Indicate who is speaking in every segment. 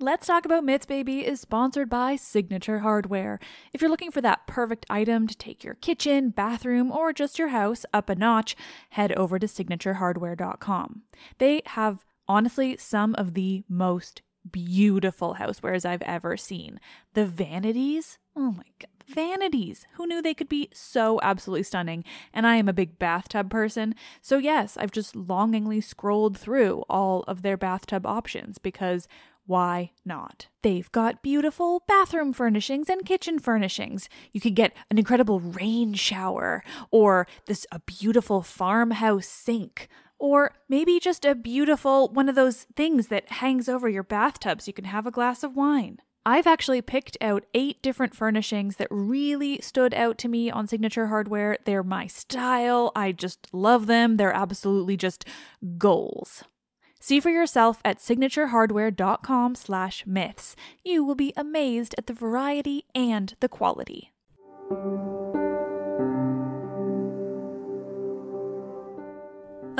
Speaker 1: Let's Talk About Myths Baby is sponsored by Signature Hardware. If you're looking for that perfect item to take your kitchen, bathroom, or just your house up a notch, head over to signaturehardware.com. They have honestly some of the most beautiful housewares I've ever seen. The vanities, oh my god, vanities. Who knew they could be so absolutely stunning? And I am a big bathtub person. So, yes, I've just longingly scrolled through all of their bathtub options because why not? They've got beautiful bathroom furnishings and kitchen furnishings. You could get an incredible rain shower or this a beautiful farmhouse sink or maybe just a beautiful one of those things that hangs over your bathtub so you can have a glass of wine. I've actually picked out eight different furnishings that really stood out to me on Signature Hardware. They're my style. I just love them. They're absolutely just goals. See for yourself at signaturehardware.com slash myths. You will be amazed at the variety and the quality.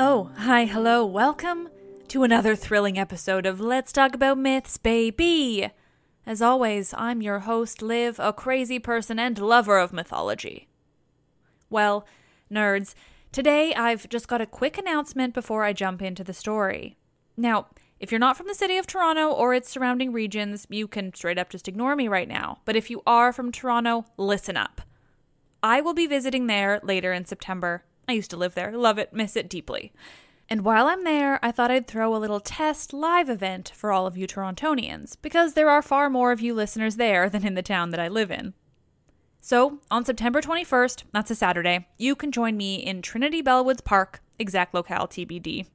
Speaker 1: Oh, hi, hello, welcome to another thrilling episode of Let's Talk About Myths, baby. As always, I'm your host, Liv, a crazy person and lover of mythology. Well, nerds, today I've just got a quick announcement before I jump into the story. Now, if you're not from the city of Toronto or its surrounding regions, you can straight up just ignore me right now. But if you are from Toronto, listen up. I will be visiting there later in September. I used to live there, love it, miss it deeply. And while I'm there, I thought I'd throw a little test live event for all of you Torontonians, because there are far more of you listeners there than in the town that I live in. So, on September 21st, that's a Saturday, you can join me in Trinity Bellwoods Park, exact locale TBD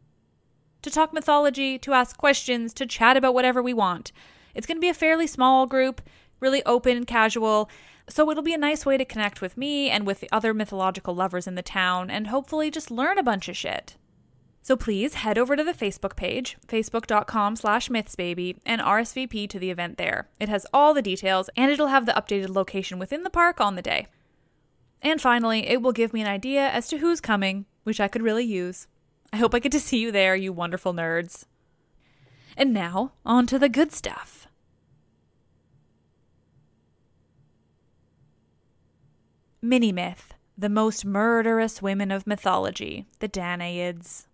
Speaker 1: to talk mythology, to ask questions, to chat about whatever we want. It's going to be a fairly small group, really open and casual, so it'll be a nice way to connect with me and with the other mythological lovers in the town and hopefully just learn a bunch of shit. So please head over to the Facebook page, facebook.com slash mythsbaby, and RSVP to the event there. It has all the details, and it'll have the updated location within the park on the day. And finally, it will give me an idea as to who's coming, which I could really use. I hope I get to see you there, you wonderful nerds. And now, on to the good stuff. Mini myth the most murderous women of mythology, the Danaids.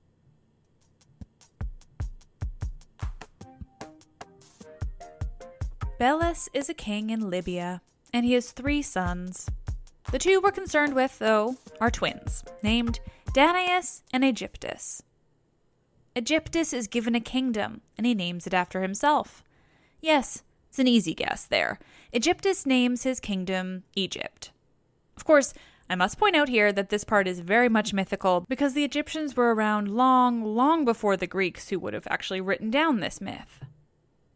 Speaker 1: Belus is a king in Libya, and he has three sons. The two we're concerned with, though, are twins, named Danaus and Aegyptus. Aegyptus is given a kingdom, and he names it after himself. Yes, it's an easy guess there. Aegyptus names his kingdom Egypt. Of course, I must point out here that this part is very much mythical because the Egyptians were around long, long before the Greeks who would have actually written down this myth.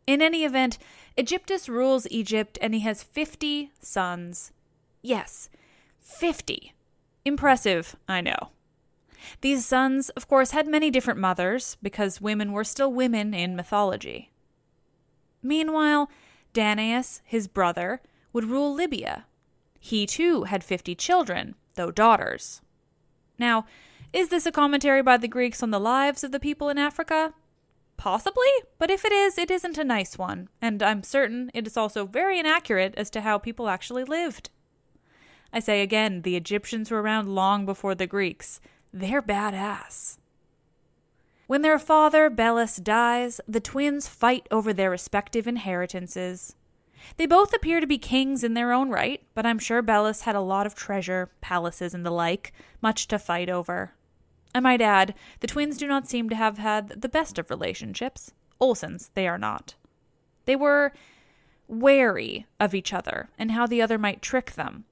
Speaker 1: In any event, Aegyptus rules Egypt and he has 50 sons. Yes, 50. Impressive, I know. These sons, of course, had many different mothers, because women were still women in mythology. Meanwhile, Danaus, his brother, would rule Libya. He too had fifty children, though daughters. Now, is this a commentary by the Greeks on the lives of the people in Africa? Possibly, but if it is, it isn't a nice one, and I'm certain it is also very inaccurate as to how people actually lived. I say again, the Egyptians were around long before the Greeks, they're badass. When their father, Belus, dies, the twins fight over their respective inheritances. They both appear to be kings in their own right, but I'm sure Belus had a lot of treasure, palaces, and the like, much to fight over. I might add, the twins do not seem to have had the best of relationships. Olsens, they are not. They were wary of each other and how the other might trick them,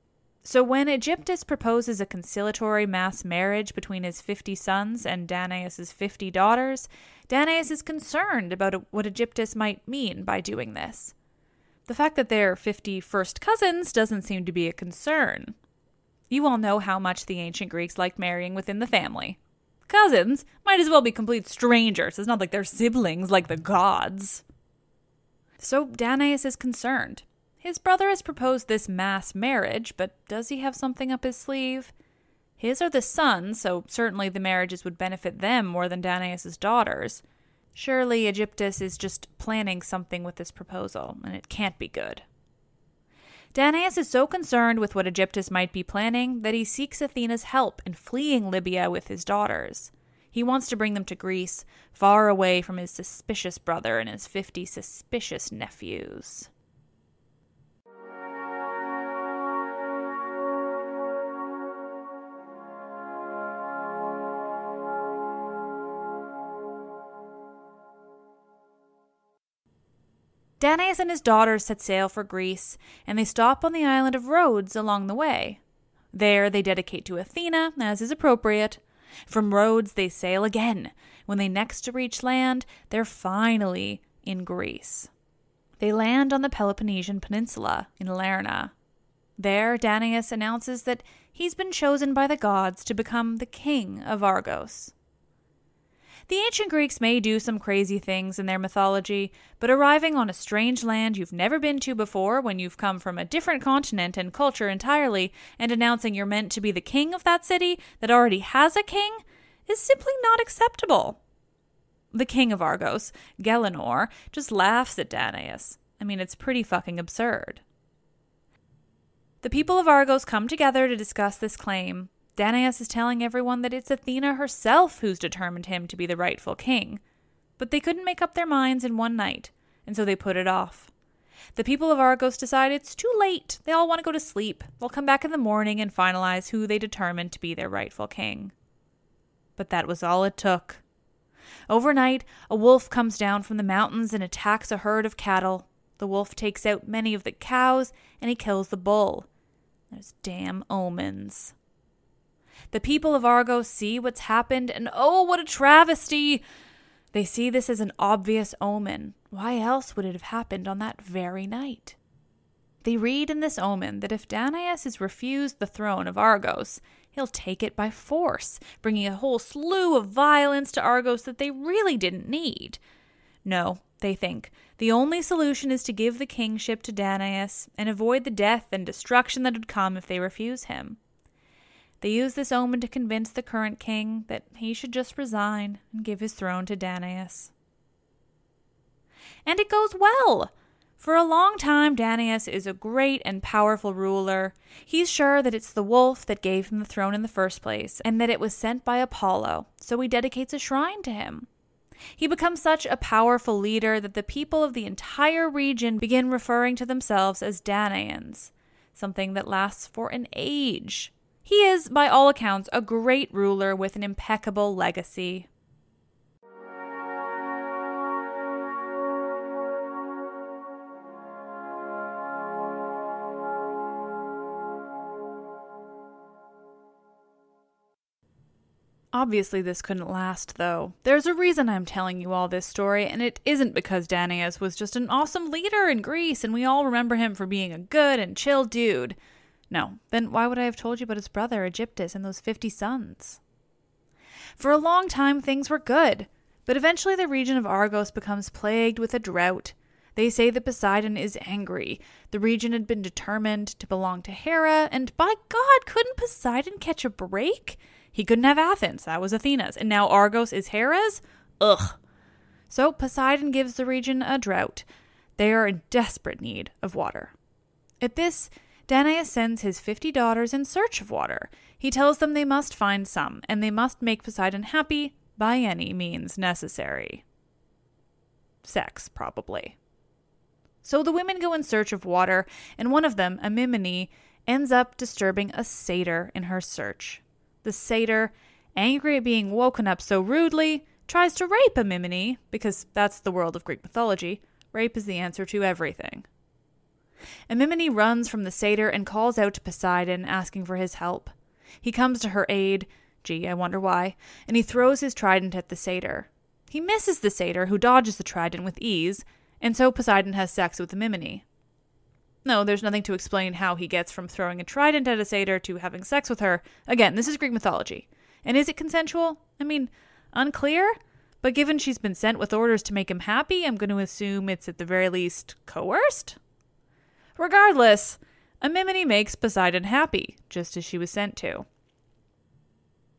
Speaker 1: so when Aegyptus proposes a conciliatory mass marriage between his 50 sons and Danaus's 50 daughters, Danaus is concerned about what Aegyptus might mean by doing this. The fact that they're 50 first cousins doesn't seem to be a concern. You all know how much the ancient Greeks liked marrying within the family. Cousins might as well be complete strangers. It's not like they're siblings like the gods. So Danaus is concerned. His brother has proposed this mass marriage, but does he have something up his sleeve? His are the sons, so certainly the marriages would benefit them more than Danaus's daughters. Surely Aegyptus is just planning something with this proposal, and it can't be good. Danaus is so concerned with what Aegyptus might be planning that he seeks Athena's help in fleeing Libya with his daughters. He wants to bring them to Greece, far away from his suspicious brother and his fifty suspicious nephews. Danaus and his daughters set sail for Greece, and they stop on the island of Rhodes along the way. There they dedicate to Athena, as is appropriate. From Rhodes they sail again. When they next reach land, they're finally in Greece. They land on the Peloponnesian Peninsula in Lerna. There, Danaus announces that he's been chosen by the gods to become the king of Argos. The ancient Greeks may do some crazy things in their mythology, but arriving on a strange land you've never been to before when you've come from a different continent and culture entirely and announcing you're meant to be the king of that city that already has a king is simply not acceptable. The king of Argos, Gelanor, just laughs at Danaus. I mean, it's pretty fucking absurd. The people of Argos come together to discuss this claim, Danaus is telling everyone that it's Athena herself who's determined him to be the rightful king. But they couldn't make up their minds in one night, and so they put it off. The people of Argos decide it's too late. They all want to go to sleep. They'll come back in the morning and finalize who they determine to be their rightful king. But that was all it took. Overnight, a wolf comes down from the mountains and attacks a herd of cattle. The wolf takes out many of the cows and he kills the bull. Those damn omens. The people of Argos see what's happened, and oh, what a travesty! They see this as an obvious omen. Why else would it have happened on that very night? They read in this omen that if Danaus is refused the throne of Argos, he'll take it by force, bringing a whole slew of violence to Argos that they really didn't need. No, they think, the only solution is to give the kingship to Danaus and avoid the death and destruction that would come if they refuse him. They use this omen to convince the current king that he should just resign and give his throne to Danaus. And it goes well. For a long time, Danaus is a great and powerful ruler. He's sure that it's the wolf that gave him the throne in the first place, and that it was sent by Apollo, so he dedicates a shrine to him. He becomes such a powerful leader that the people of the entire region begin referring to themselves as Danaans, something that lasts for an age. He is, by all accounts, a great ruler with an impeccable legacy. Obviously, this couldn't last, though. There's a reason I'm telling you all this story, and it isn't because Danaus was just an awesome leader in Greece and we all remember him for being a good and chill dude. No, then why would I have told you about his brother, Aegyptus, and those 50 sons? For a long time, things were good, but eventually the region of Argos becomes plagued with a drought. They say that Poseidon is angry. The region had been determined to belong to Hera, and by God, couldn't Poseidon catch a break? He couldn't have Athens, that was Athena's, and now Argos is Hera's? Ugh. So Poseidon gives the region a drought. They are in desperate need of water. At this, Danaus sends his fifty daughters in search of water. He tells them they must find some, and they must make Poseidon happy by any means necessary. Sex, probably. So the women go in search of water, and one of them, Amymone, ends up disturbing a satyr in her search. The satyr, angry at being woken up so rudely, tries to rape Amymone, because that's the world of Greek mythology. Rape is the answer to everything. Amymone runs from the satyr and calls out to Poseidon, asking for his help. He comes to her aid, gee, I wonder why, and he throws his trident at the satyr. He misses the satyr, who dodges the trident with ease, and so Poseidon has sex with Amymone. No, there's nothing to explain how he gets from throwing a trident at a satyr to having sex with her. Again, this is Greek mythology. And is it consensual? I mean, unclear? But given she's been sent with orders to make him happy, I'm going to assume it's at the very least coerced? Regardless, Amymone makes Poseidon happy, just as she was sent to.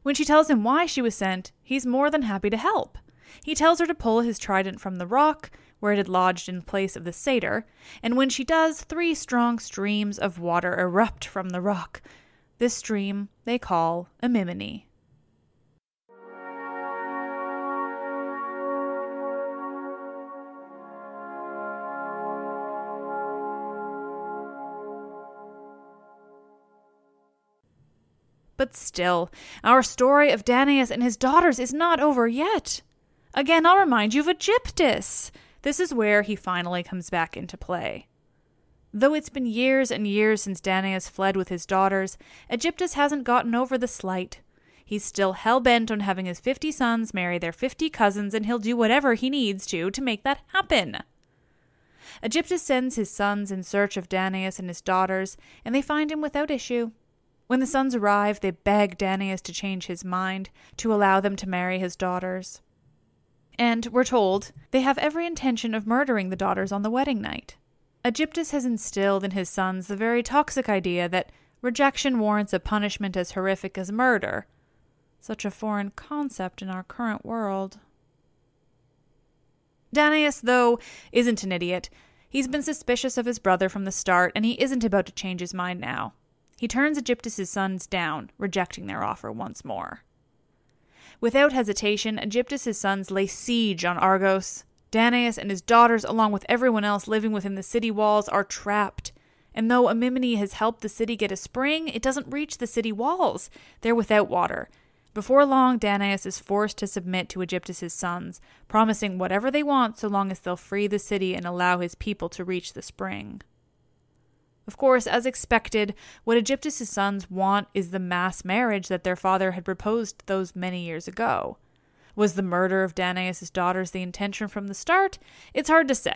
Speaker 1: When she tells him why she was sent, he's more than happy to help. He tells her to pull his trident from the rock, where it had lodged in place of the satyr, and when she does, three strong streams of water erupt from the rock. This stream they call Amymone. But still, our story of Danaus and his daughters is not over yet. Again, I'll remind you of Aegyptus. This is where he finally comes back into play. Though it's been years and years since Danaus fled with his daughters, Aegyptus hasn't gotten over the slight. He's still hell bent on having his 50 sons marry their 50 cousins, and he'll do whatever he needs to to make that happen. Aegyptus sends his sons in search of Danaus and his daughters, and they find him without issue. When the sons arrive, they beg Danaus to change his mind, to allow them to marry his daughters. And, we're told, they have every intention of murdering the daughters on the wedding night. Aegyptus has instilled in his sons the very toxic idea that rejection warrants a punishment as horrific as murder. Such a foreign concept in our current world. Danaus, though, isn't an idiot. He's been suspicious of his brother from the start, and he isn't about to change his mind now. He turns Aegyptus's sons down, rejecting their offer once more. Without hesitation, Aegyptus's sons lay siege on Argos. Danaus and his daughters, along with everyone else living within the city walls, are trapped. And though Amymone has helped the city get a spring, it doesn't reach the city walls. They're without water. Before long, Danaus is forced to submit to Aegyptus's sons, promising whatever they want so long as they'll free the city and allow his people to reach the spring. Of course, as expected, what Aegyptus' sons want is the mass marriage that their father had proposed those many years ago. Was the murder of Danaus' daughters the intention from the start? It's hard to say.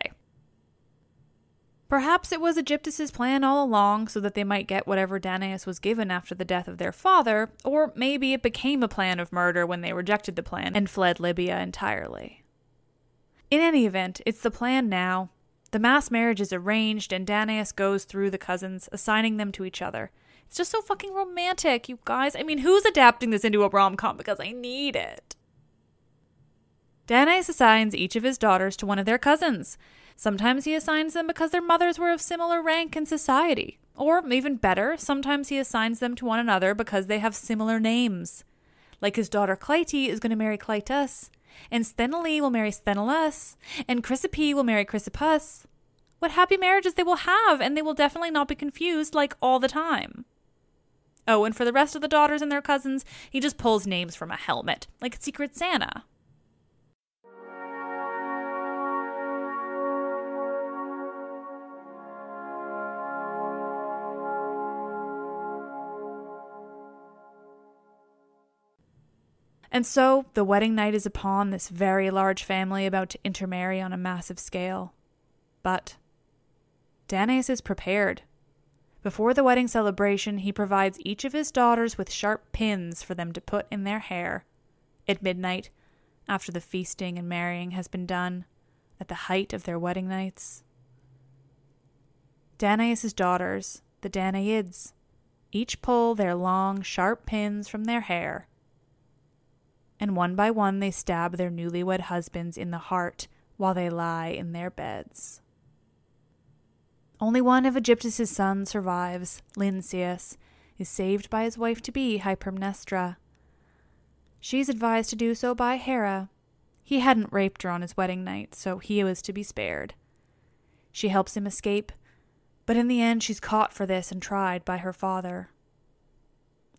Speaker 1: Perhaps it was Aegyptus' plan all along so that they might get whatever Danaus was given after the death of their father, or maybe it became a plan of murder when they rejected the plan and fled Libya entirely. In any event, it's the plan now, the mass marriage is arranged, and Danaus goes through the cousins, assigning them to each other. It's just so fucking romantic, you guys. I mean, who's adapting this into a rom com? Because I need it. Danaus assigns each of his daughters to one of their cousins. Sometimes he assigns them because their mothers were of similar rank in society. Or, even better, sometimes he assigns them to one another because they have similar names. Like his daughter Clytie is going to marry Clytus, and Sthenele will marry Sthenelus, and Chrysippe will marry Chrysippus. What happy marriages they will have, and they will definitely not be confused like all the time. Oh, and for the rest of the daughters and their cousins, he just pulls names from a helmet, like Secret Santa. And so the wedding night is upon this very large family about to intermarry on a massive scale. But Danaus is prepared. Before the wedding celebration, he provides each of his daughters with sharp pins for them to put in their hair. At midnight, after the feasting and marrying has been done, at the height of their wedding nights, Danaus's daughters, the Danaids, each pull their long, sharp pins from their hair and one by one they stab their newlywed husbands in the heart while they lie in their beds. Only one of Aegyptus' sons survives, Lynceus, is saved by his wife to be, Hypermnestra. She's advised to do so by Hera. He hadn't raped her on his wedding night, so he was to be spared. She helps him escape, but in the end she's caught for this and tried by her father.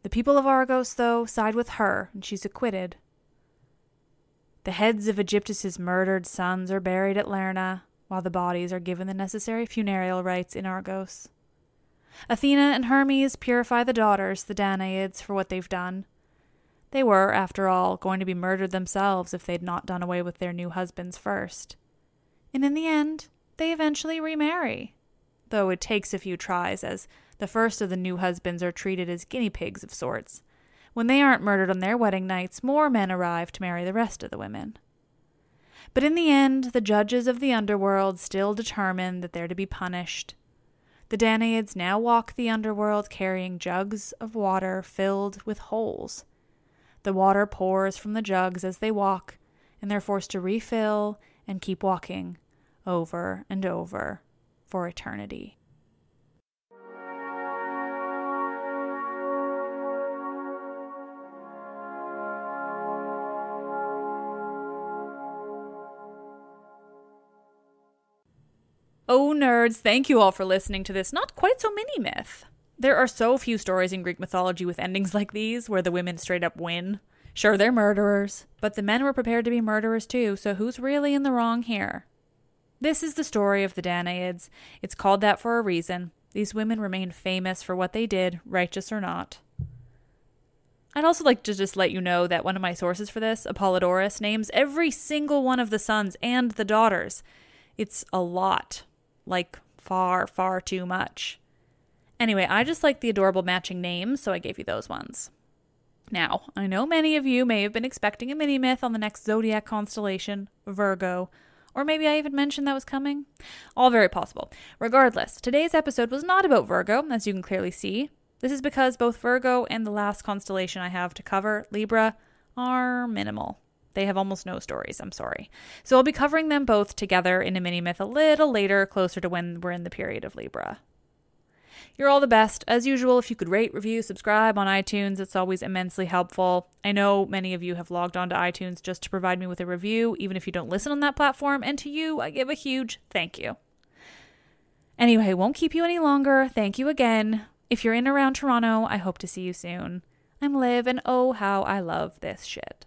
Speaker 1: The people of Argos, though, side with her, and she's acquitted. The heads of Aegyptus's murdered sons are buried at Lerna, while the bodies are given the necessary funereal rites in Argos. Athena and Hermes purify the daughters, the Danaids, for what they've done. They were, after all, going to be murdered themselves if they'd not done away with their new husbands first. And in the end, they eventually remarry, though it takes a few tries, as the first of the new husbands are treated as guinea pigs of sorts, when they aren't murdered on their wedding nights, more men arrive to marry the rest of the women. But in the end, the judges of the underworld still determine that they're to be punished. The Danaids now walk the underworld carrying jugs of water filled with holes. The water pours from the jugs as they walk, and they're forced to refill and keep walking over and over for eternity. Oh, nerds, thank you all for listening to this not quite so mini myth. There are so few stories in Greek mythology with endings like these where the women straight up win. Sure, they're murderers, but the men were prepared to be murderers too, so who's really in the wrong here? This is the story of the Danaids. It's called that for a reason. These women remain famous for what they did, righteous or not. I'd also like to just let you know that one of my sources for this, Apollodorus, names every single one of the sons and the daughters. It's a lot. Like, far, far too much. Anyway, I just like the adorable matching names, so I gave you those ones. Now, I know many of you may have been expecting a mini myth on the next zodiac constellation, Virgo, or maybe I even mentioned that was coming. All very possible. Regardless, today's episode was not about Virgo, as you can clearly see. This is because both Virgo and the last constellation I have to cover, Libra, are minimal. They have almost no stories, I'm sorry. So I'll be covering them both together in a mini myth a little later, closer to when we're in the period of Libra. You're all the best. As usual, if you could rate, review, subscribe on iTunes, it's always immensely helpful. I know many of you have logged onto iTunes just to provide me with a review, even if you don't listen on that platform, and to you, I give a huge thank you. Anyway, won't keep you any longer. Thank you again. If you're in around Toronto, I hope to see you soon. I'm Liv, and oh, how I love this shit.